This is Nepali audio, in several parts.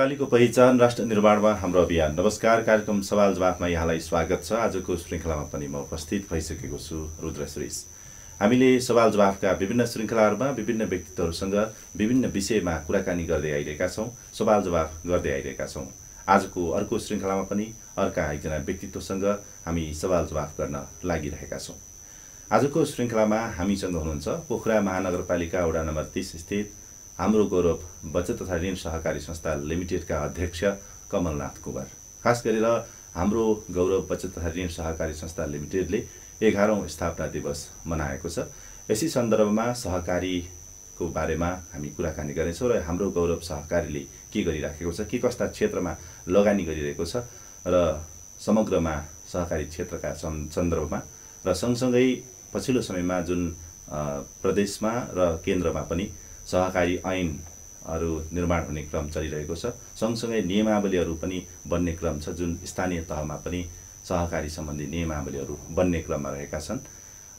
नेपालीको पहिचान राष्ट्र निर्माणमा हाम्रो अभियान। नमस्कार कार्यक्रम सवाल जवाफमा यहाँलाई स्वागत छ। आजको श्रृङ्खलामा पनि म उपस्थित भइसकेको छु रुद्र श्रेष हामीले सवाल जवाफका विभिन्न श्रृङ्खलाहरूमा विभिन्न व्यक्तित्वहरूसँग विभिन्न विषयमा कुराकानी गर्दै आइरहेका छौँ सवाल जवाफ गर्दै आइरहेका छौँ। आजको अर्को श्रृङ्खलामा पनि अर्का एकजना व्यक्तित्वसँग हामी सवाल जवाफ गर्न लागिरहेका छौँ। आजको श्रृङ्खलामा हामीसँग हुनुहुन्छ पोखरा महानगरपालिका वडा नम्बर तिस स्थित हाम्रो गौरव बचत तथा ऋण सहकारी संस्था लिमिटेडका अध्यक्ष कमलनाथ कुमार। खास गरेर हाम्रो गौरव बचत तथा ऋण सहकारी संस्था लिमिटेडले एघारौँ स्थापना दिवस मनाएको छ। यसै सन्दर्भमा सहकारीको बारेमा हामी कुराकानी गर्नेछौँ र हाम्रो गौरव सहकारीले के गरिराखेको छ के कस्ता क्षेत्रमा लगानी गरिरहेको छ र समग्रमा सहकारी क्षेत्रका सन्दर्भमा र सँगसँगै पछिल्लो समयमा जुन प्रदेशमा र केन्द्रमा पनि सहकारी ऐनहरू निर्माण हुने क्रम चलिरहेको छ। सँगसँगै नियमावलीहरू पनि बन्ने क्रम छ जुन स्थानीय तहमा पनि सहकारी सम्बन्धी नियमावलीहरू बन्ने क्रममा रहेका छन्।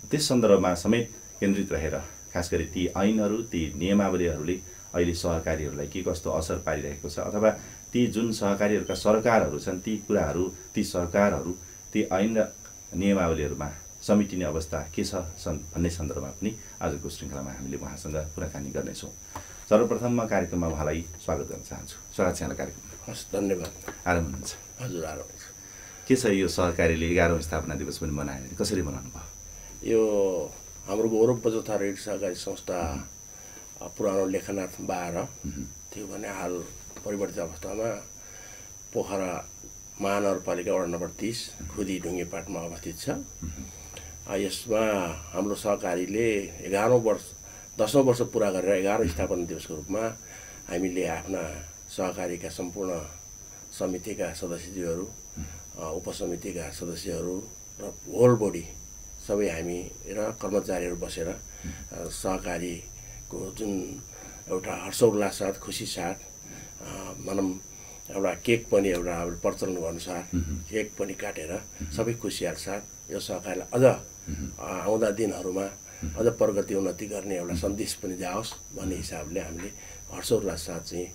त्यस सन्दर्भमा समेत केन्द्रित रहेर खास गरी ती ऐनहरू ती नियमावलीहरूले अहिले सहकारीहरूलाई के कस्तो असर पारिरहेको छ अथवा ती जुन सहकारीहरूका सरकारहरू छन् ती कुराहरू ती सरकारहरू ती ऐन र नियमावलीहरूमा समेटिने अवस्था के छ भन्ने सन्दर्भमा पनि आजको श्रृङ्खलामा हामीले उहाँसँग कुराकानी गर्नेछौँ। सर्वप्रथम म कार्यक्रममा उहाँलाई स्वागत गर्न चाहन्छु। स्वागत छ यहाँलाई कार्यक्रम हस् धन्यवाद। आराम हुनुहुन्छ हजुर आराम के छ यो सहकारीले एघारौँ स्थापना दिवस पनि मनायो कसरी मनाउनु भयो यो हाम्रो गौरव बजथा ऋण सहकारी संस्था पुरानो लेखनाथ बाह्र थियो भने हाल परिवर्तित अवस्थामा पोखरा महानगरपालिका वडा नम्बर तिस खुदी ढुङ्गे पाटमा अवस्थित छ। यसमा हाम्रो सहकारीले एघारौँ वर्ष दसौँ वर्ष पुरा गरेर एघारौँ स्थापना दिवसको रूपमा हामीले आफ्ना सहकारीका सम्पूर्ण समितिका सदस्यज्यूहरू उपसमितिका सदस्यहरू र होल बडी सबै हामी र कर्मचारीहरू बसेर सहकारीको जुन एउटा हर्षोल्लास साथ खुसी साथ भनौँ एउटा केक पनि एउटा प्रचलन अनुसार केक पनि काटेर सबै खुसियाल साथ यो सहकारीलाई अझ आउँदा दिनहरूमा अझ प्रगति उन्नति गर्ने एउटा सन्देश पनि जाओस् भन्ने हिसाबले हामीले हर्षोल्लास साथ चाहिँ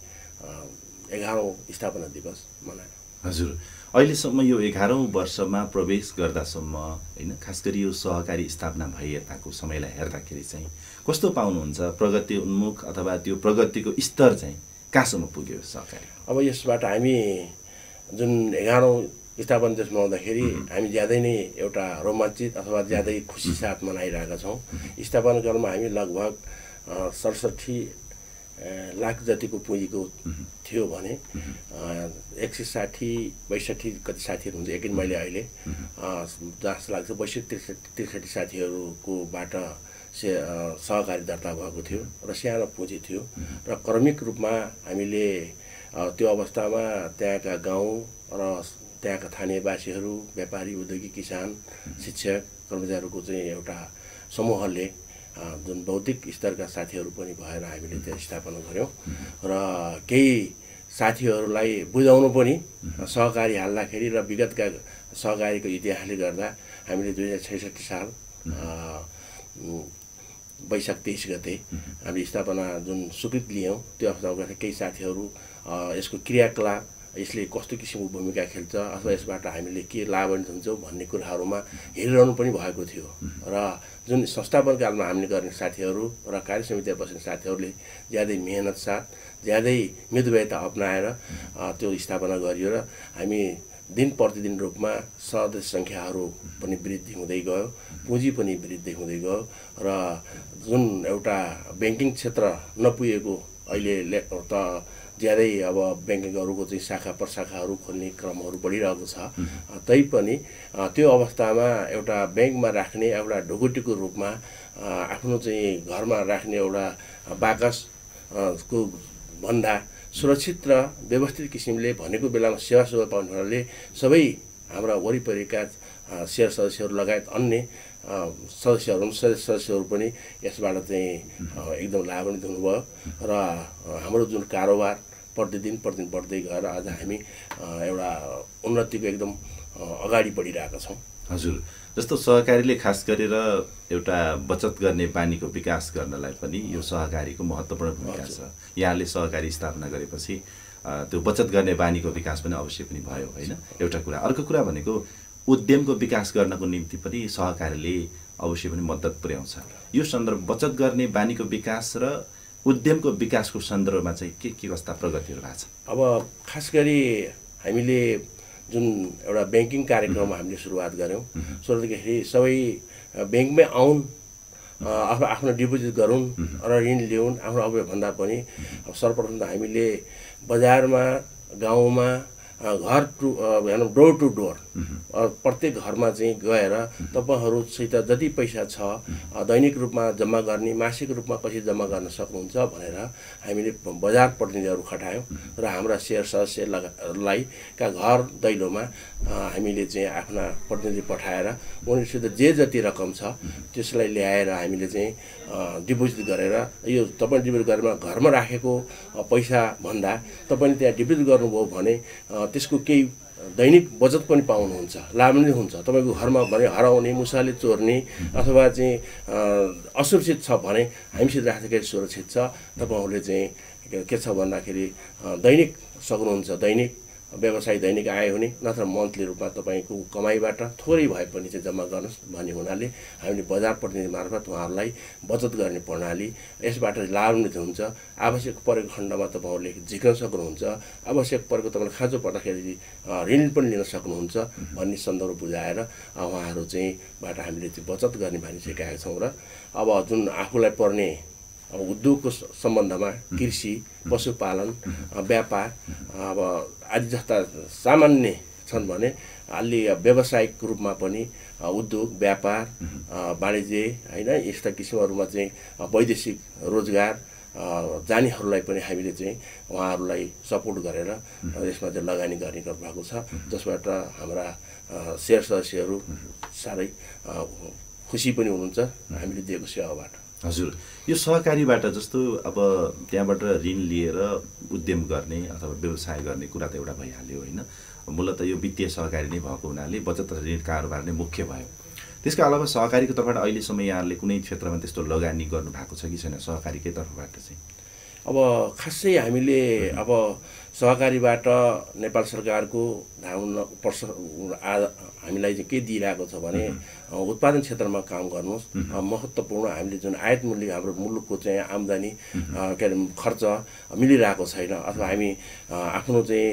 एघारौँ स्थापना दिवस मनायौँ। हजुर। अहिलेसम्म यो एघारौँ वर्षमा प्रवेश गर्दासम्म होइन खास गरी यो सहकारी स्थापना भए यताको समयलाई हेर्दाखेरि चाहिँ कस्तो पाउनुहुन्छ? प्रगति उन्मुख अथवा त्यो प्रगतिको स्तर चाहिँ कहाँसम्म पुग्यो सहकारी अब यसबाट हामी जुन एघारौँ स्थापना दिवस मनाउँदाखेरि हामी ज्यादै नै एउटा रोमाञ्चित अथवा ज्यादै खुसी साथ मनाइरहेका छौँ। स्थापना कालमा हामी लगभग सडसठी लाख जतिको पुँजीको थियो भने एक सय साठी बैसठी कति साथीहरू हुन्छ एकदिन मैले अहिले जस्तो लाग्छ बैसठी त्रिसठी त्रिसठी साथीहरूकोबाट से सहकारी दर्ता भएको थियो र सानो पुँजी थियो र क्रमिक रूपमा हामीले त्यो अवस्थामा त्यहाँका गाउँ र त्यहाँका स्थानीयवासीहरू व्यापारी उद्योगी किसान शिक्षक कर्मचारीहरूको चाहिँ एउटा समूहले जुन बौद्धिक स्तरका साथीहरू पनि भएर हामीले त्यहाँ स्थापना गऱ्यौँ र केही साथीहरूलाई बुझाउनु पनि सहकारी हाल्दाखेरि र विगतका सहकारीको इतिहासले गर्दा हामीले दुई हजार छैसठी साल वैशाख तेइस गते हामीले स्थापना जुन स्वीकृत लियौँ त्यो अवस्थामा केही साथीहरू यसको क्रियाकलाप यसले कस्तो किसिमको भूमिका खेल्छ अथवा यसबाट हामीले के लाभान्वित हुन्छौँ भन्ने कुराहरूमा हेरिरहनु पनि भएको थियो। र जुन संस्थापन कालमा हामीले गर्ने साथीहरू र कार्य समितिमा बस्ने साथीहरूले ज्यादै मेहनत साथ ज्यादै मृदुवयता अप्नाएर त्यो स्थापना गरियो र हामी दिन प्रतिदिन रूपमा सदस्य सङ्ख्याहरू पनि वृद्धि हुँदै गयो पुँजी पनि वृद्धि हुँदै गयो र जुन एउटा ब्याङ्किङ क्षेत्र नपुगेको अहिले त ज्यादै अब ब्याङ्किङहरूको चाहिँ शाखा प्रशाखाहरू खोल्ने क्रमहरू बढिरहेको छ। तैपनि त्यो अवस्थामा एउटा ब्याङ्कमा राख्ने एउटा ढुकुटीको रूपमा आफ्नो चाहिँ घरमा राख्ने एउटा बाकस को भन्दा सुरक्षित र व्यवस्थित किसिमले भनेको बेलामा सेवा सुविधा पाउने हुनाले सबै हाम्रा वरिपरिका सेयर सदस्यहरू लगायत अन्य सदस्यहरू सदस्यहरू पनि यसबाट चाहिँ एकदम लाभान्वित हुनुभयो र हाम्रो जुन कारोबार प्रतिदिन प्रतिदिन बढ्दै गएर आज हामी एउटा उन्नतिको एकदम अगाडि बढिरहेका छौँ। हजुर। जस्तो सहकारीले खास गरेर एउटा बचत गर्ने बानीको विकास गर्नलाई पनि यो सहकारीको महत्त्वपूर्ण भूमिका छ। यहाँले सहकारी स्थापना गरेपछि त्यो बचत गर्ने बानीको विकास पनि अवश्य पनि भयो होइन? एउटा कुरा। अर्को कुरा भनेको उद्यमको विकास गर्नको निम्ति पनि सहकारीले अवश्य पनि मद्दत पुर्याउँछ। यो सन्दर्भ बचत गर्ने बानीको विकास र उद्यमको विकासको सन्दर्भमा चाहिँ के के कस्ता प्रगतिहरू भएको छ? अब खास गरी हामीले जुन एउटा ब्याङ्किङ कार्यक्रम हामीले सुरुवात गऱ्यौँ सुरुदेखि सबै ब्याङ्कमै आउन् अ, आफ्नो डिपोजिट गरौँ र ऋण ल्याउन् आफ्नो अब भन्दा पनि सर्वप्रथम त हामीले बजारमा गाउँमा घर टु भनौँ डोर टु डोर प्रत्येक घरमा चाहिँ गएर तपाईँहरूसित जति पैसा छ दैनिक रूपमा जम्मा गर्ने मासिक रूपमा कसरी जम्मा गर्न सक्नुहुन्छ भनेर हामीले बजार प्रतिनिधिहरू खटायौँ र हाम्रा सेयर सदस्य लगा- लाई का घर दैलोमा हामीले चाहिँ आफ्ना प्रतिनिधि पठाएर उनीहरूसित जे जति रकम छ त्यसलाई ल्याएर हामीले चाहिँ डिपोजिट गरेर यो तपाईँ डिपोजिट गरेर घरमा राखेको अ, पैसा भन्दा तपाईँले त्यहाँ डिपोजिट गर्नुभयो भने त्यसको केही दैनिक बचत पनि पाउनुहुन्छ लाभ नै हुन्छ। तपाईँको घरमा भने हराउने मुसाले चोर्ने अथवा चाहिँ असुरक्षित छ भने हामीसित राख्दाखेरि सुरक्षित छ। तपाईँहरूले चाहिँ के- छ भन्दाखेरि दैनिक सक्नुहुन्छ दैनिक व्यवसाय दैनिक आय हुने नत्र मन्थली रूपमा तपाईँको कमाइबाट थोरै भए पनि चाहिँ जम्मा गर्नुहोस् भन्ने हुनाले हामीले बजार प्रतिनिधि मार्फत उहाँहरूलाई बचत गर्ने प्रणाली यसबाट लाभान्वित हुन्छ। आवश्यक परेको खण्डमा तपाईँहरूले झिक्न सक्नुहुन्छ। आवश्यक परेको तपाईँलाई खाँचो पर्दाखेरि ऋण पनि लिन सक्नुहुन्छ भन्ने सन्दर्भ बुझाएर उहाँहरू चाहिँ बाट हामीले चाहिँ बचत गर्ने बानी सिकाएका छौँ र अब जुन आफूलाई पर्ने अब उद्योगको सम्बन्धमा कृषि पशुपालन व्यापार अब आदि जस्ता सामान्य छन् भने अलि व्यावसायिक रूपमा पनि उद्योग व्यापार वाणिज्य होइन यस्ता किसिमहरूमा चाहिँ वैदेशिक रोजगार जानेहरूलाई पनि हामीले चाहिँ उहाँहरूलाई सपोर्ट गरेर यसमा चाहिँ लगानी गर्ने गर्नु भएको छ जसबाट हाम्रा सेयर सदस्यहरू साह्रै खुसी पनि हुनुहुन्छ हामीले दिएको सेवाबाट। हजुर। यो सहकारीबाट जस्तो अब त्यहाँबाट ऋण लिएर उद्यम गर्ने अथवा व्यवसाय गर्ने कुरा त एउटा भइहाल्यो होइन। मूलत यो वित्तीय सहकारी नै भएको हुनाले बचत र ऋण कारोबार नै मुख्य भयो। त्यसका अलावा सहकारीको तर्फबाट अहिलेसम्म यहाँहरूले कुनै क्षेत्रमा त्यस्तो लगानी गर्नु भएको छ कि छैन सहकारीकै तर्फबाट चाहिँ? अब खासै हामीले अब सहकारीबाट नेपाल सरकारको धाउन पर्स आ हामीलाई चाहिँ के दिइरहेको छ भने उत्पादन क्षेत्रमा काम गर्नुहोस्। महत्त्वपूर्ण हामीले जुन आयात मूल्य हाम्रो मुलुकको चाहिँ आम्दानी के अरे खर्च मिलिरहेको छैन। अथवा हामी आफ्नो चाहिँ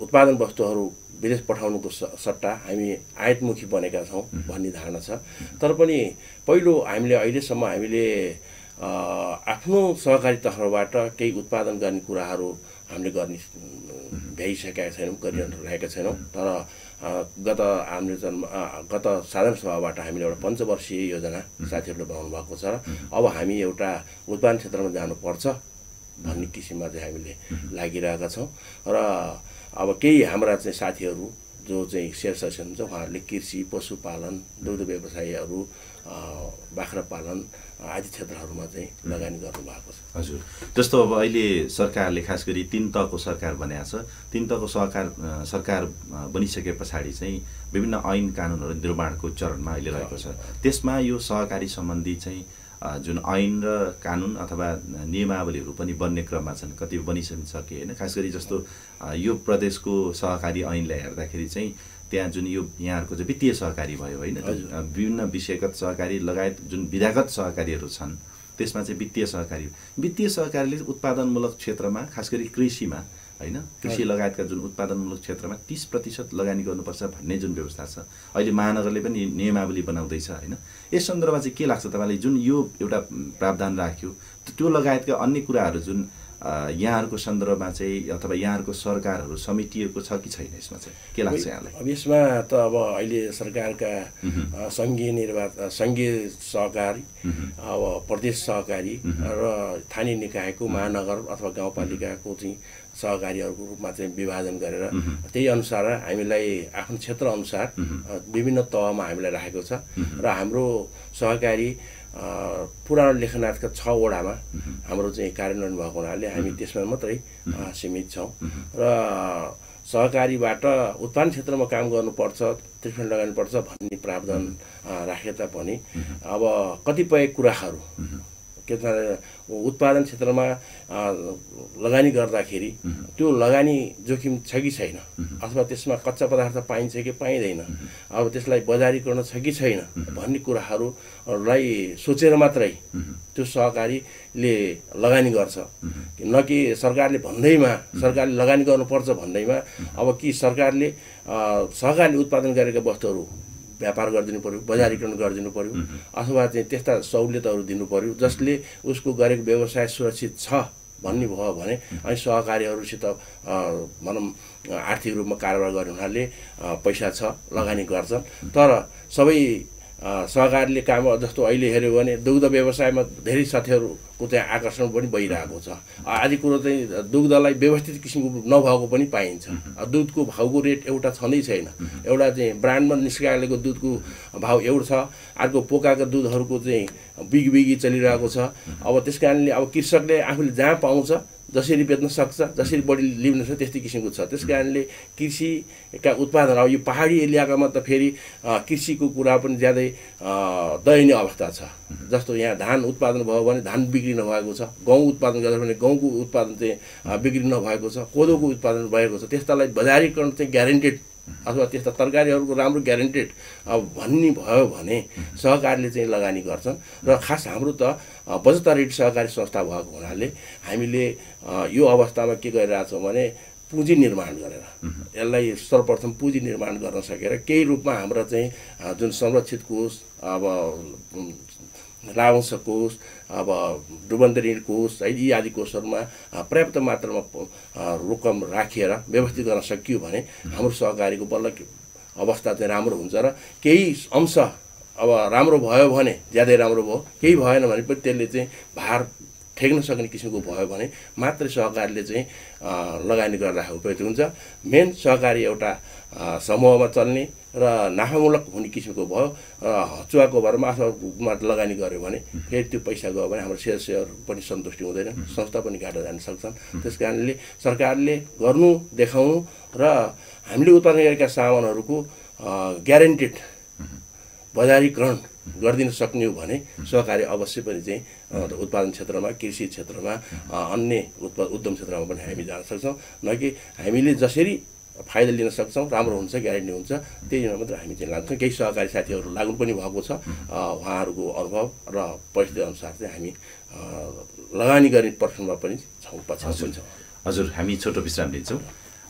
उत्पादन वस्तुहरू विदेश पठाउनुको स- सट्टा हामी आयातमुखी बनेका छौँ भन्ने धारणा छ। तर पनि पहिलो हामीले अहिलेसम्म हामीले आफ्नो सहकारी तर्फबाट केही उत्पादन गर्ने कुराहरू हामीले गर्ने भ्याइसकेका छैनौँ गरिरहेका छैनौँ। तर गत हामीले जन्म गत साधारण सभाबाट हामीले एउटा पञ्चवर्षीय योजना साथीहरूले बनाउनु भएको छ। र अब हामी एउटा उत्पादन क्षेत्रमा जानुपर्छ भन्ने किसिममा चाहिँ हामीले लागिरहेका छौँ। र अब केही हाम्रा चाहिँ साथीहरू जो चाहिँ सेयर सदस्य हुनुहुन्छ उहाँहरूले कृषि पशुपालन दुग्ध व्यवसायहरू बाख्रा पालन आदि क्षेत्रहरूमा चाहिँ लगानी गर्नुभएको छ। हजुर। जस्तो अब अहिले सरकारले खास गरी तिन तहको सरकार बनाएको छ तिन तहको सरकार अ, सरकार बनिसके पछाडि चाहिँ विभिन्न ऐन कानुनहरू निर्माणको चरणमा अहिले रहेको छ। त्यसमा यो सहकारी सम्बन्धी चाहिँ जुन ऐन र कानुन अथवा नियमावलीहरू पनि बन्ने क्रममा छन् कति बनिसकिसके होइन। खास गरी जस्तो यो प्रदेशको सहकारी ऐनलाई हेर्दाखेरि चाहिँ त्यहाँ जुन यो यहाँहरूको चाहिँ वित्तीय सहकारी भयो होइन विभिन्न विषयगत सहकारी लगायत जुन विधागत सहकारीहरू छन् त्यसमा चाहिँ वित्तीय सहकारी। वित्तीय सहकारीले उत्पादनमूलक क्षेत्रमा खास गरी कृषिमा होइन? कृषि लगायतका जुन उत्पादनमूलक क्षेत्रमा तिस प्रतिशत लगानी गर्नुपर्छ भन्ने जुन व्यवस्था छ अहिले महानगरले पनि नियमावली बनाउँदैछ होइन? यस सन्दर्भमा चाहिँ के लाग्छ तपाईँलाई? जुन यो एउटा प्रावधान राख्यो त्यो लगायतका अन्य कुराहरू जुन यहाँहरूको सन्दर्भमा चाहिँ अथवा यहाँहरूको सरकारहरू समेटिएको छ कि छैन यसमा चाहिँ? के लाग्छ यहाँलाई? अब यसमा त अब अहिले सरकारका सङ्घीय निर्वाचन सङ्घीय सहकारी अब प्रदेश सहकारी र स्थानीय निकायको महानगर अथवा गाउँपालिकाको चाहिँ सहकारीहरूको रूपमा चाहिँ विभाजन गरेर त्यही अनुसार हामीलाई आफ्नो क्षेत्र अनुसार अ, विभिन्न तहमा हामीलाई राखेको छ। र हाम्रो सहकारी पुरानो लेखनाथका छवटामा हाम्रो चाहिँ कार्यान्वयन भएको हुनाले हामी त्यसमा मात्रै सीमित छौँ। र सहकारीबाट उत्पादन क्षेत्रमा काम गर्नुपर्छ ट्रिटमेन्ट लगाउनुपर्छ भन्ने प्रावधान राखे तापनि अब कतिपय कुराहरू के भन्छ उत्पादन क्षेत्रमा लगानी गर्दाखेरि त्यो लगानी जोखिम छ कि छैन? अथवा त्यसमा कच्चा पदार्थ पाइन्छ कि पाइँदैन? अब त्यसलाई बजारीकरण छ कि छैन? भन्ने कुराहरूलाई सोचेर मात्रै त्यो सहकारीले लगानी गर्छ। न कि सरकारले भन्दैमा सरकारले लगानी गर्नुपर्छ भन्दैमा अब कि सरकारले सहकारीले उत्पादन गरेका वस्तुहरू व्यापार गरिदिनु पऱ्यो बजारीकरण गरिदिनु पऱ्यो अथवा चाहिँ त्यस्ता सहुलियतहरू दिनु पऱ्यो जसले उसको गरेको व्यवसाय सुरक्षित छ भन्ने भयो भने अनि सहकारीहरूसित भनौँ आर्थिक रूपमा कारोबार गर्ने हुनाले पैसा छ लगानी गर्छन्। तर सबै सहकारीले काम जस्तो अहिले हेऱ्यो भने दुग्ध व्यवसायमा धेरै साथीहरूको चाहिँ आकर्षण पनि भइरहेको छ। आदि कुरो चाहिँ दुग्धलाई व्यवस्थित किसिमको नभएको पनि पाइन्छ। दुधको भाउको रेट एउटा छँदै छैन। एउटा चाहिँ ब्रान्डमा निस्कालेको दुधको भाउ एउटा छ। अर्को पोकाको दुधहरूको चाहिँ बिगी बिगी चलिरहेको छ। अब त्यस कारणले अब कृषकले आफूले जहाँ पाउँछ जसरी बेच्न सक्छ जसरी बढी लिनु सक्छ त्यस्तै किसिमको छ। त्यस कारणले कृषिका उत्पादन अब यो पहाडी एरियाकामा त फेरि कृषिको कुरा पनि ज्यादै दयनीय अवस्था छ। जस्तो यहाँ धान उत्पादन भयो भने धान बिक्री नभएको छ गहुँ उत्पादन गर्दा भने गहुँको उत्पादन चाहिँ बिक्री नभएको छ कोदोको उत्पादन भएको छ। त्यस्तालाई बजारीकरण चाहिँ ग्यारेन्टेड अथवा त्यस्ता तरकारीहरूको राम्रो ग्यारेन्टेड भन्ने भयो भने सहकारीले चाहिँ लगानी गर्छन्। र खास हाम्रो त ऋण सहकारी संस्था भएको हुनाले हामीले यो अवस्थामा के गरिरहेछौँ भने पुँजी निर्माण गरेर यसलाई सर्वप्रथम पुँजी निर्माण गर्न सकेर केही रूपमा हाम्रो चाहिँ जुन संरक्षित कोष अब लाभांश कोष अब डुबन्त ऋण कोष है यी आदि कोषहरूमा पर्याप्त मात्रामा रकम राखेर व्यवस्थित गर्न सकियो भने हाम्रो सहकारीको बल्ल अवस्था चाहिँ राम्रो हुन्छ र केही अंश अब राम्रो भयो भने ज्यादै राम्रो भयो केही भएन भने पनि त्यसले चाहिँ भार ठेक्न सक्ने किसिमको भयो भने मात्रै सहकारीले चाहिँ लगानी गर्दा उपयुक्त हुन्छ। मेन सहकारी एउटा समूहमा चल्ने र नाफामूलक हुने किसिमको भयो। हचुवाको भरमा अथवा लगानी गऱ्यो भने फेरि त्यो पैसा गयो भने हाम्रो सेयर सेयर पनि सन्तुष्टि हुँदैन संस्था पनि घाटा जान सक्छन्। त्यस कारणले सरकारले गर्नु देखाउनु र हामीले उत्पादन गरेका सामानहरूको ग्यारेन्टेड बजारीकरण गरिदिन सक्ने हो भने सहकारी अवश्य पनि चाहिँ उत्पादन क्षेत्रमा कृषि क्षेत्रमा अन्य उत्पा उद्यम क्षेत्रमा पनि हामी जान सक्छौँ। न कि हामीले जसरी फाइदा लिन सक्छौँ राम्रो हुन्छ ग्यारेन्टी हुन्छ। त्यही मात्र हामी चाहिँ लाग्छौँ केही सहकारी साथीहरू लाग्नु पनि भएको छ। उहाँहरूको अनुभव र परिस्थिति अनुसार चाहिँ हामी लगानी गर्ने पर्सनमा पनि छौँ पछाडि छौँ हजुर हामी छोटो विश्राम लिन्छौँ।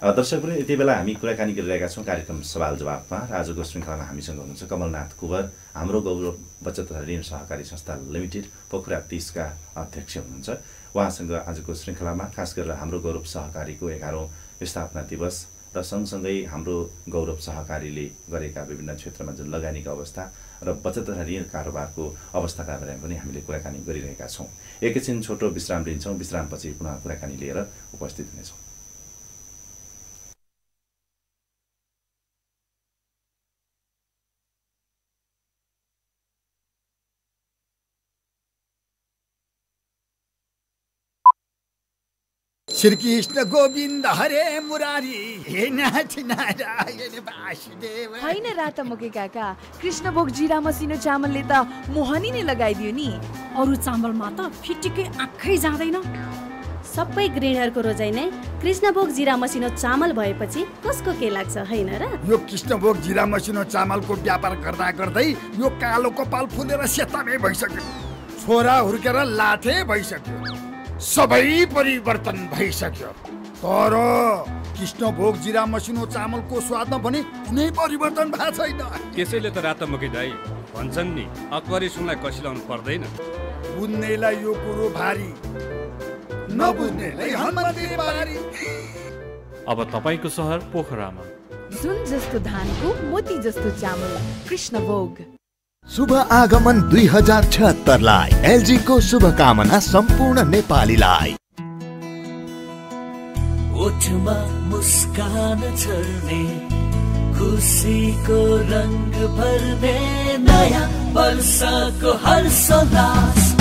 दर्शकहरू यति बेला हामी कुराकानी गरिरहेका छौँ कार्यक्रम सवाल जवाफमा। र आजको श्रृङ्खलामा हामीसँग हुनुहुन्छ कमलनाथ कुवर। हाम्रो गौरव बचत तथा ऋण सहकारी संस्था लिमिटेड पोखरा तिसका अध्यक्ष हुनुहुन्छ। उहाँसँग आजको श्रृङ्खलामा खास गरेर हाम्रो गौरव सहकारीको एघारौँ स्थापना दिवस र सँगसँगै हाम्रो गौरव सहकारीले गरेका विभिन्न क्षेत्रमा जुन लगानीको अवस्था र बचत तथा ऋण कारोबारको अवस्थाका बारेमा पनि हामीले कुराकानी गरिरहेका छौँ। एकैछिन छोटो विश्राम लिन्छौँ। विश्रामपछि पुनः कुराकानी लिएर उपस्थित हुनेछौँ। श्रीकृष्ण गोविन्द हरे मुरारी हे नाथ नारायण वासुदेव होइन रातामुखे काका कृष्ण भोग जिरा मसिनो चामलले त मोहनी नै लगाइदियो नि अरू चामलमा त फिटिकै आँखै जाँदैन सबै गृहिणीहरूको रोजाइ नै कृष्णभोग जिरा मसिनो चामल भएपछि कसको के लाग्छ होइन र यो कृष्णभोग जिरा मसिनो चामलको व्यापार गर्दा गर्दै यो कालो कपाल फुलेर सेतामै भइसक्यो छोरा हुर्केर लाथे भइसक्यो सबै परिवर्तन भइसक्यो। तर कृष्णभोग जिरा मसिनो चामलको स्वादमा पनि कुनै परिवर्तन भएको छैन। त्यसैले त रातो मुखी दाई भन्छन् नि अकबरी सुनलाई कसिलाउनु पर्दैन। बुझ्नेलाई यो कुरो भारी नबुझ्नेलाई बारी अब तपाईँको सहर पोखरामा। सुन जस्तो धानको मोती जस्तो चामल कृष्ण भोग। शुभ आगमन दुई हजार छत्तरलाई एलजीको शुभकामना सम्पूर्ण नेपालीलाई। ओठमा मुस्कान छर्ने खुसीको रङ्ग भर्ने नयाँ वर्षको हर्षोल्लास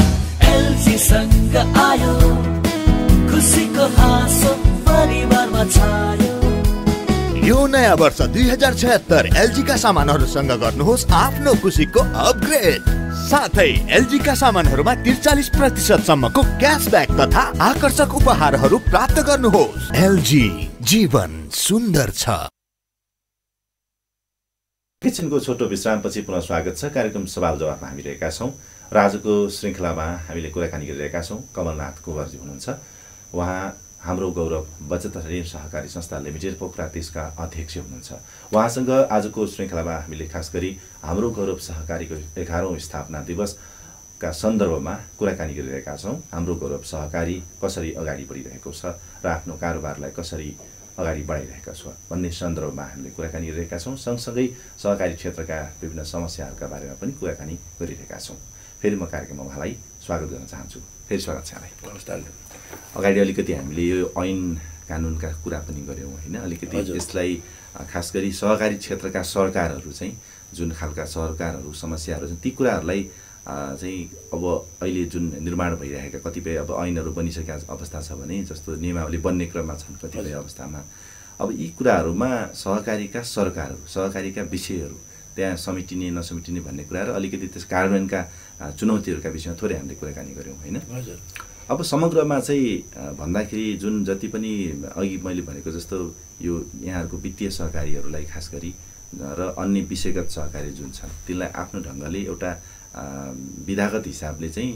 एलजीसँग आयो खुसीको हाँसो परिवारमा छायो। यो नयाँ वर्ष दुई हजार छयत्तर एलजीका सामानहरूसँग गर्नुहोस् आफ्नो खुसीको अपग्रेड साथै एलजीका सामानहरूमा त्रिचालिस प्रतिशतसम्मको क्यासब्याक तथा आकर्षक उपहारहरू प्राप्त गर्नुहोस्। एलजी जीवन सुन्दर छ। एकैछिनको छोटो विश्रामपछि पुनः स्वागत छ। कार्यक्रम सवाल जवाफमा हामी रहेका छौँ। र आजको श्रृङ्खलामा हामीले कुराकानी गरिरहेका छौँ। कमलनाथ कुँवरजी हुनुहुन्छ। उहाँ हाम्रो गौरव बचत ऋण सहकारी संस्था लिमिटेड पोखरा त्यसका अध्यक्ष हुनुहुन्छ। उहाँसँग आजको श्रृङ्खलामा हामीले खास गरी हाम्रो गौरव सहकारीको एघारौँ स्थापना दिवसका सन्दर्भमा कुराकानी गरिरहेका छौँ। हाम्रो गौरव सहकारी कसरी अगाडि बढिरहेको छ र आफ्नो कारोबारलाई कसरी अगाडि बढाइरहेका छ भन्ने सन्दर्भमा हामीले कुराकानी गरिरहेका छौँ। सँगसँगै सहकारी क्षेत्रका विभिन्न समस्याहरूका बारेमा पनि कुराकानी गरिरहेका छौँ। फेरि म कार्यक्रममा उहाँलाई स्वागत गर्न चाहन्छु। फेरि स्वागत छ यहाँलाई। नमस्कार अगाडि अलिकति हामीले यो ऐन कानुनका कुरा पनि गऱ्यौँ होइन। अलिकति। यसलाई खास गरी सहकारी क्षेत्रका सरकारहरू चाहिँ जुन खालका सरकारहरू समस्याहरू छन् ती कुराहरूलाई चाहिँ अब अहिले जुन निर्माण भइरहेका कतिपय अब ऐनहरू बनिसकेका अवस्था छ भने जस्तो नियमावली बन्ने क्रममा छन् कतिपय अवस्थामा अब यी कुराहरूमा सहकारीका सरकारहरू सहकारीका विषयहरू त्यहाँ समेटिने नसमेटिने भन्ने कुराहरू अलिकति त्यस कार्यान्वयनका चुनौतीहरूका विषयमा थोरै हामीले कुराकानी गऱ्यौँ होइन? हजुर। अब समग्रमा चाहिँ भन्दाखेरि जुन जति पनि अघि मैले भनेको जस्तो यो यहाँहरूको वित्तीय सहकारीहरूलाई खास गरी र अन्य विषयगत सहकारी जुन छन् तिनलाई आफ्नो ढङ्गले एउटा विधागत हिसाबले चाहिँ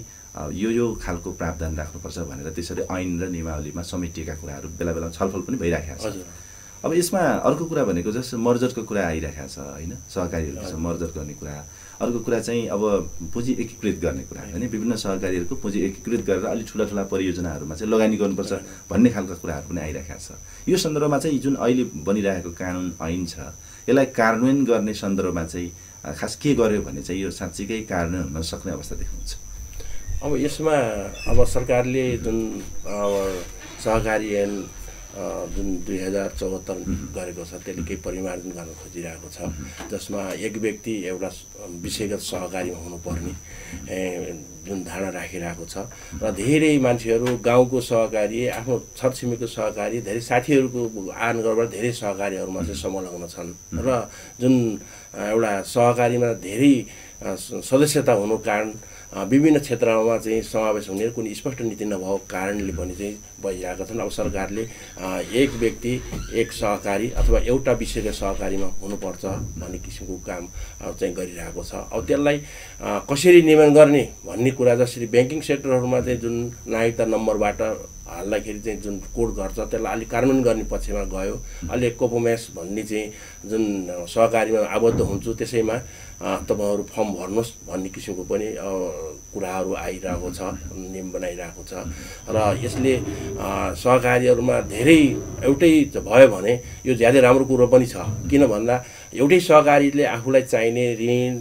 यो यो खालको प्रावधान राख्नुपर्छ भनेर त्यसरी ऐन र नियमावलीमा समेटिएका कुराहरू बेला बेला छलफल पनि भइरहेको छ अब यसमा अर्को कुरा भनेको जस्तो मर्जरको कुरा आइरहेको छ होइन? सहकारीहरूसँग मर्जर गर्ने कुरा। अर्को कुरा चाहिँ अब पुँजी एकीकृत गर्ने कुरा होइन? विभिन्न सहकारीहरूको पुँजी एकीकृत गरेर अलिक ठुला ठुला परियोजनाहरूमा चाहिँ लगानी गर्नुपर्छ भन्ने खालका कुराहरू पनि आइरहेको छ। यो सन्दर्भमा चाहिँ जुन अहिले बनिरहेको कानुन ऐन छ यसलाई कार्यान्वयन गर्ने सन्दर्भमा चाहिँ खास के गर्यो भने चाहिँ यो साँच्चीकै कार्यान्वयन हुन सक्ने अवस्था देख्नुहुन्छ अब यसमा अब सरकारले जुन अब सहकारी ऐन जुन दुई हजार चौहत्तर गरेको छ त्यसले केही परिमार्जन गर्न खोजिरहेको छ। जसमा एक व्यक्ति एउटा विषयगत सहकारी हुनुपर्ने जुन धारणा राखिरहेको छ। र धेरै मान्छेहरू गाउँको सहकारी आफ्नो छरछिमेकीको सहकारी धेरै साथीहरूको आन धेरै सहकारीहरूमा चाहिँ संलग्न छन्। र जुन एउटा सहकारीमा धेरै सदस्यता हुनु कारण विभिन्न क्षेत्रमा चाहिँ समावेश हुने कुनै स्पष्ट नीति नभएको कारणले पनि चाहिँ भइरहेका छन्। अब सरकारले एक व्यक्ति एक सहकारी अथवा एउटा विषयको सहकारीमा हुनुपर्छ भन्ने किसिमको काम चाहिँ गरिरहेको छ। अब त्यसलाई कसरी नियमन गर्ने भन्ने कुरा जसरी ब्याङ्किङ सेक्टरहरूमा चाहिँ जुन नागरिकता नम्बरबाट हाल्दाखेरि चाहिँ जुन कोड गर्छ त्यसलाई अलिक कार्यान्वयन गर्ने पक्षमा गयो। अहिले कोपोम्यास भन्ने चाहिँ जुन सहकारीमा आबद्ध हुन्छु त्यसैमा तपाईँहरू फर्म भर्नुहोस् भन्ने किसिमको पनि कुराहरू आइरहेको छ नियम बनाइरहेको छ। र यसले सहकारीहरूमा धेरै एउटै भयो भने यो ज्यादै राम्रो कुरो पनि छ। किन भन्दा एउटै सहकारीले आफूलाई चाहिने ऋण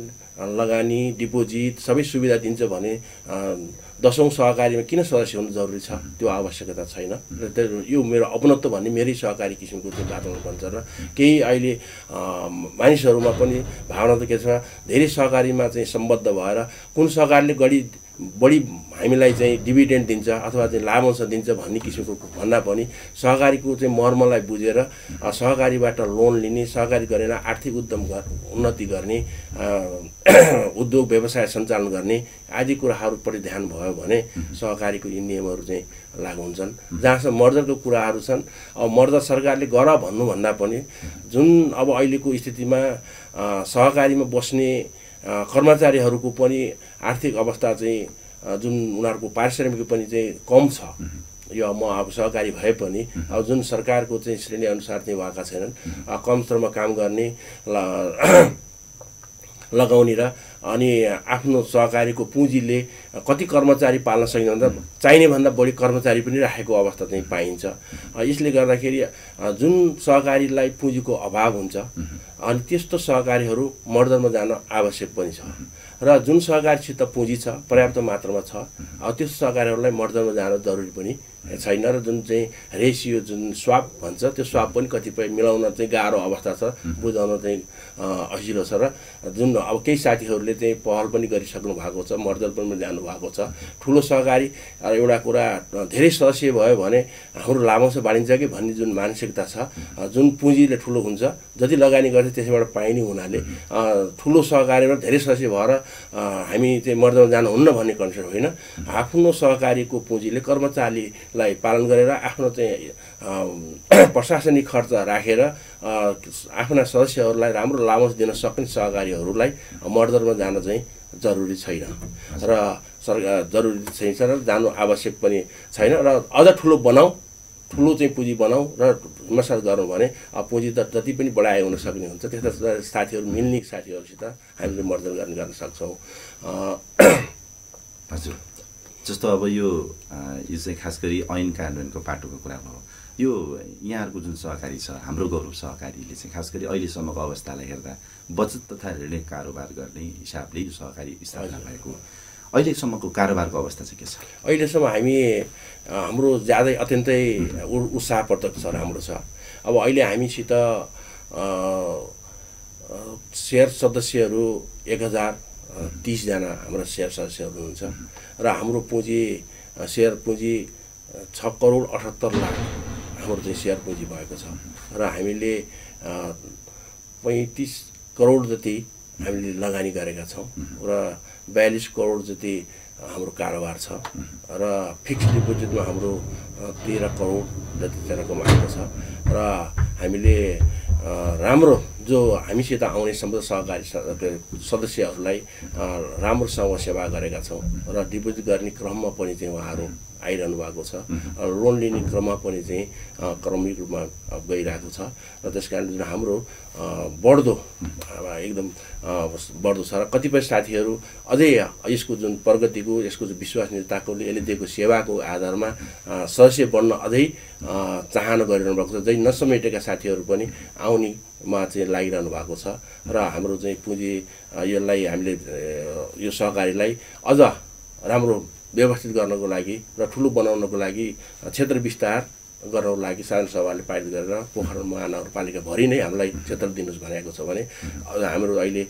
लगानी डिपोजिट सबै सुविधा दिन्छ भने दसौँ सहकारीमा किन सदस्य हुनु जरुरी छ? त्यो आवश्यकता छैन। र त्यो यो मेरो अपनत्व भन्ने मेरै सहकारी किसिमको चाहिँ वातावरण बन्छ र केही अहिले मानिसहरूमा पनि भावना त के छ? धेरै सहकारीमा चाहिँ सम्बद्ध भएर कुन सहकारीले गढी बढी हामीलाई चाहिँ डिभिडेन्ड दिन्छ अथवा चाहिँ लाभांश दिन्छ भन्ने किसिमको भन्दा पनि सहकारीको चाहिँ मर्मलाई बुझेर सहकारीबाट लोन लिने सहकारी गरेर आर्थिक उद्यम गर उन्नति गर्ने उद्योग व्यवसाय सञ्चालन गर्ने आदि कुराहरूपट्टि ध्यान भयो भने सहकारीको यी नियमहरू चाहिँ लागु हुन्छन्। जहाँसम्म मर्जरको कुराहरू छन् अब मर्जर सरकारले गर भन्नुभन्दा पनि जुन अब अहिलेको स्थितिमा सहकारीमा बस्ने कर्मचारीहरूको पनि आर्थिक अवस्था चाहिँ जुन उनीहरूको पारिश्रमिक पनि चाहिँ कम छ यो म अब सहकारी भए पनि अब जुन सरकारको चाहिँ श्रेणी अनुसार चाहिँ भएका छैनन् कम स्तरमा काम गर्ने लगाउने र अनि आफ्नो सहकारीको पुँजीले कति कर्मचारी पाल्न सकिने भन्दा चाहिने भन्दा बढी कर्मचारी पनि राखेको अवस्था चाहिँ पाइन्छ। यसले गर्दाखेरि जुन सहकारीलाई पुँजीको अभाव हुन्छ अनि त्यस्तो सहकारीहरू मर्दरमा जान आवश्यक पनि छ। र जुन सहकारीसित पुँजी छ पर्याप्त मात्रामा छ अब त्यो सहकारीहरूलाई मर्दनमा जान जरुरी पनि छैन र जुन चाहिँ रेसियो जुन स्वाप भन्छ त्यो स्वाप पनि कतिपय मिलाउन चाहिँ गाह्रो अवस्था छ बुझाउन चाहिँ असिलो छ र जुन अब केही साथीहरूले चाहिँ पहल पनि गरिसक्नु भएको छ मर्दल पनि जानुभएको छ। ठुलो सहकारी र एउटा कुरा धेरै सदस्य भयो भने हाम्रो लाभांश बाँडिन्छ कि भन्ने जुन मानसिकता छ जुन पुँजीले ठुलो हुन्छ जति लगानी गर्छ त्यसैबाट पाइने हुनाले ठुलो सहकारीमा धेरै सदस्य भएर हामी चाहिँ मर्दमा जानुहुन्न भन्ने कन्सेप्ट होइन। आफ्नो सहकारीको पुँजीले कर्मचारीलाई पालन गरेर आफ्नो चाहिँ प्रशासनिक खर्च राखेर आफ्ना सदस्यहरूलाई राम्रो लाभांश दिन सक्ने सहकारीहरूलाई मर्दरमा जान चाहिँ जरुरी छैन। र सरकार जरुरी छैन र जानु आवश्यक पनि छैन र अझ ठुलो बनाऊ ठुलो चाहिँ पुँजी बनाऊ र मसाज गरौँ भने पुँजी त जति पनि बढाए हुन सक्ने हुन्छ त्यस्ता साथीहरू मिल्ने साथीहरूसित हामीले मर्दन गर्न गर्न सक्छौँ। हजुर। जस्तो अब यो यो चाहिँ खास गरी ऐन कानुनको पाटोको कुरा भयो यो यहाँहरूको जुन सहकारी छ हाम्रो गौरव सहकारीले चाहिँ खास गरी अहिलेसम्मको अवस्थालाई हेर्दा बचत तथा ऋण कारोबार गर्ने हिसाबले यो सहकारी स्थापना भएको अहिलेसम्मको कारोबारको अवस्था चाहिँ के छ? अहिलेसम्म हामी हाम्रो ज्यादै अत्यन्तै उ- उत्साहवर्धक छ राम्रो छ। अब अहिले हामीसित सेयर सदस्यहरू एक हजार तिसजना हाम्रा सेयर सदस्यहरू हुनुहुन्छ। र हाम्रो पुँजी सेयर पुँजी छ करोड अठहत्तर लाख हाम्रो चाहिँ सेयर पुँजी भएको छ। र हामीले पैँतिस करोड जति हामीले लगानी गरेका छौँ र बयालिस करोड जति हाम्रो कारोबार छ। र फिक्स डिपोजिटमा हाम्रो तेह्र करोड जति चाहिँ रकम आएको छ। र हामीले राम्रो जो हामीसित आउने सम्बद्ध सहकारी सदस्यहरूलाई राम्रोसँग सेवा गरेका छौँ र डिपोजिट गर्ने क्रममा पनि चाहिँ उहाँहरू आइरहनु भएको छ। लोन लिने क्रममा पनि चाहिँ क्रमिक रूपमा गइरहेको छ र त्यस कारण हाम्रो बढ्दो एकदम बढ्दो छ र कतिपय साथीहरू अझै यसको जुन प्रगतिको यसको जुन विश्वसनीयताको यसले दिएको सेवाको आधारमा सदस्य बन्न अझै चाहना गरिरहनु भएको छ। जै नसमेटेका साथीहरू पनि आउनेमा चाहिँ लागिरहनु भएको छ र हाम्रो चाहिँ पुँजी यसलाई हामीले यो सहकारीलाई अझ राम्रो व्यवस्थित गर्नको लागि र ठुलो बनाउनको लागि क्षेत्र विस्तार गर्नको लागि साधारण सभाले पारित गरेर पोखरा महानगरपालिकाभरि नै हामीलाई क्षेत्र दिनुहोस् भनेको छ भने हाम्रो अहिले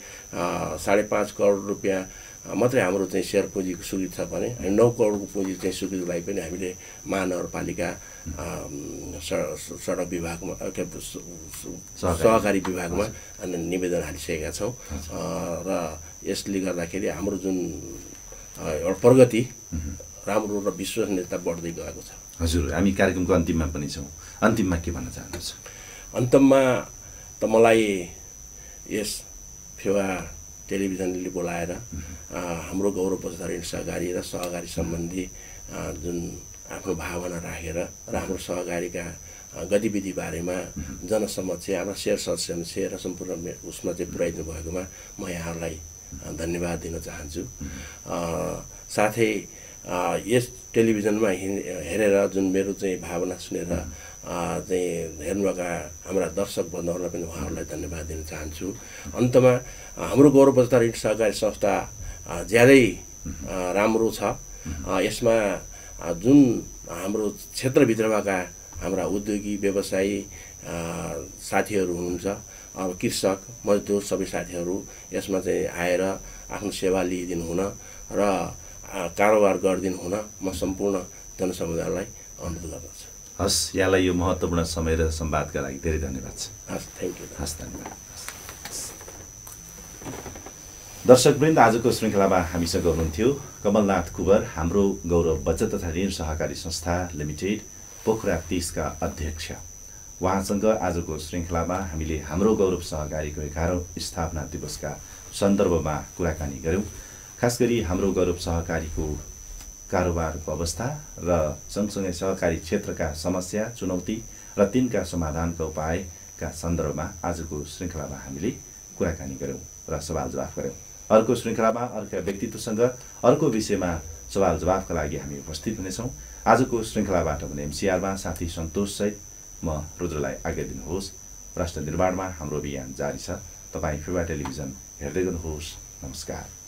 साढे पाँच करोड रुपियाँ मात्रै हाम्रो चाहिँ सेयर पुँजीको स्वीकृति छ भने हामी नौ करोडको पुँजी चाहिँ स्वीकृतिलाई पनि हामीले महानगरपालिका सडक विभागमा सहकारी विभागमा निवेदन हालिसकेका छौँ। र यसले गर्दाखेरि हाम्रो जुन एउटा प्रगति राम्रो र विश्वसनीयता बढ्दै गएको छ। हजुर हामी कार्यक्रमको अन्तिममा पनि छौँ। अन्तिममा के भन्न चाहनुहुन्छ? अन्तमा त मलाई यस फेवा टेलिभिजनले बोलाएर हाम्रो गौरव ऋण सहकारी र सहकारी सम्बन्धी जुन आफ्नो भावना राखेर र हाम्रो सहकारीका गतिविधि बारेमा जनसमक्ष हाम्रा सेयर सदस्य सेयर सम्पूर्ण मे- उसमा चाहिँ पुर्याइदिनु भएकोमा म यहाँहरूलाई धन्यवाद दिन चाहन्छु। साथै यस टेलिभिजनमा हेरेर जुन मेरो चाहिँ भावना सुनेर चाहिँ हेर्नुभएका हाम्रा दर्शक बन्धुहरूलाई पनि उहाँहरूलाई धन्यवाद दिन चाहन्छु। अन्तमा हाम्रो गौरव बजार ऋण सहकारी संस्था ज्यादै राम्रो छ। यसमा जुन हाम्रो क्षेत्रभित्रका हाम्रा उद्योगी व्यवसायी साथीहरू हुनुहुन्छ अब कृषक मजदुर सबै साथीहरू यसमा चाहिँ आएर आफ्नो सेवा लिइदिनु हुन र कारोबार गरिदिनु हुन म सम्पूर्ण जनसमुदायलाई अनुरोध गर्दछु। हस् यहाँलाई यो महत्त्वपूर्ण समय र संवादका लागि धेरै धन्यवाद छ। हस् थ्याङ्क यू हस् धन्यवाद। दर्शकवृन्द आजको श्रृङ्खलामा हामीसँग हुनुहुन्थ्यो कमलनाथ कुवर हाम्रो गौरव बचत तथा ऋण सहकारी संस्था लिमिटेड पोखरा तिसका अध्यक्ष। उहाँसँग आजको श्रृङ्खलामा हामीले हाम्रो गौरव सहकारीको एघारौँ स्थापना दिवसका सन्दर्भमा कुराकानी गऱ्यौँ। खास गरी हाम्रो गौरव सहकारीको कारोबारको अवस्था र सँगसँगै सहकारी क्षेत्रका समस्या चुनौती र तिनका समाधानका उपायका सन्दर्भमा आजको श्रृङ्खलामा हामीले कुराकानी गऱ्यौँ र सवाल जवाफ गऱ्यौँ। अर्को श्रृङ्खलामा अर्का व्यक्तित्वसँग अर्को विषयमा सवाल जवाफका लागि हामी उपस्थित हुनेछौँ। आजको श्रृङ्खलाबाट भने एमसिआरमा साथी सन्तोषसहित म रुद्रलाई आज्ञा दिनुहोस्। राष्ट्र निर्माणमा हाम्रो अभियान जारी छ। तपाईँ फेवा टेलिभिजन हेर्दै गर्नुहोस्। नमस्कार।